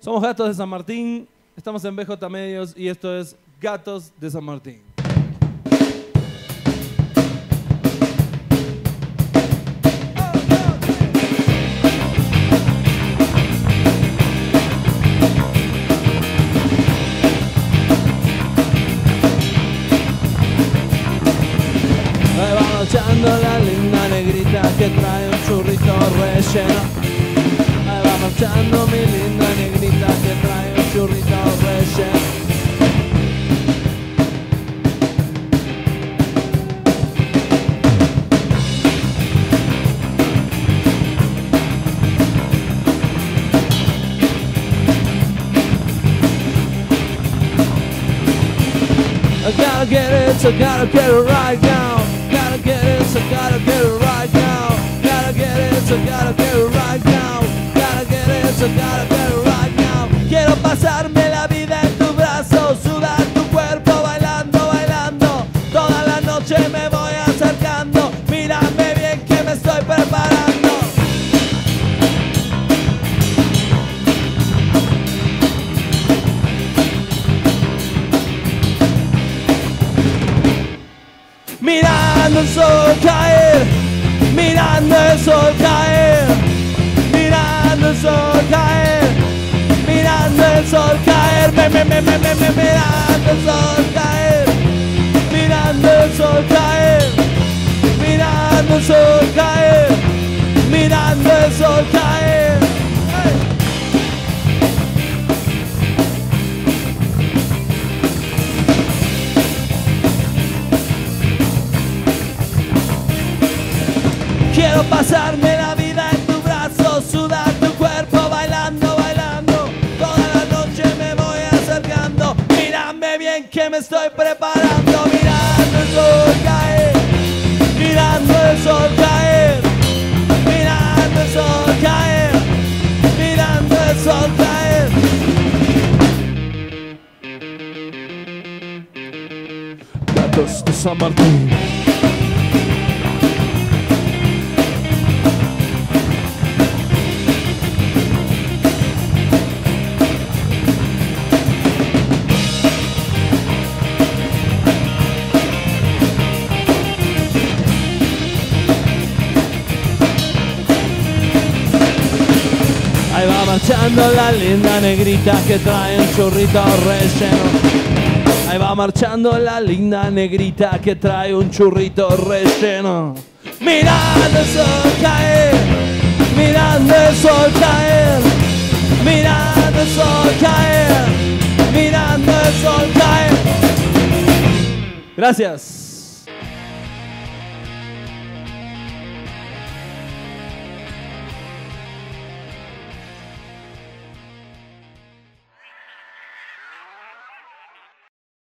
Somos Gatos de San Martín, estamos en BJ Medios y esto es Gatos de San Martín. La linda negrita que trae un churrito relleno. Ahí va marchando mi I gotta get it, so gotta get it right now. Gotta get it, so gotta get it right now. Gotta get it, so gotta get it right now. Gotta get it, so gotta get it right now. Quiero pasarme la vida Mirando el sol caer, mirando el sol caer, mirando el sol caer, mirando el sol caer, me, me, me, me, mirando el sol caer, mirando el sol caer, Quiero pasarme la vida en tu brazo, sudar tu cuerpo bailando, bailando. Toda la noche me voy acercando. Mírame bien que me estoy preparando. Mirando el sol caer, mirando el sol caer, mirando el sol caer, mirando el sol caer. Gatos de San Martín. Ahí va marchando la linda negrita que trae un churrito relleno. Ahí va marchando la linda negrita que trae un churrito relleno. Mirando el sol caer, mirando el sol caer, mirando el sol caer, mirando el sol caer. Gracias.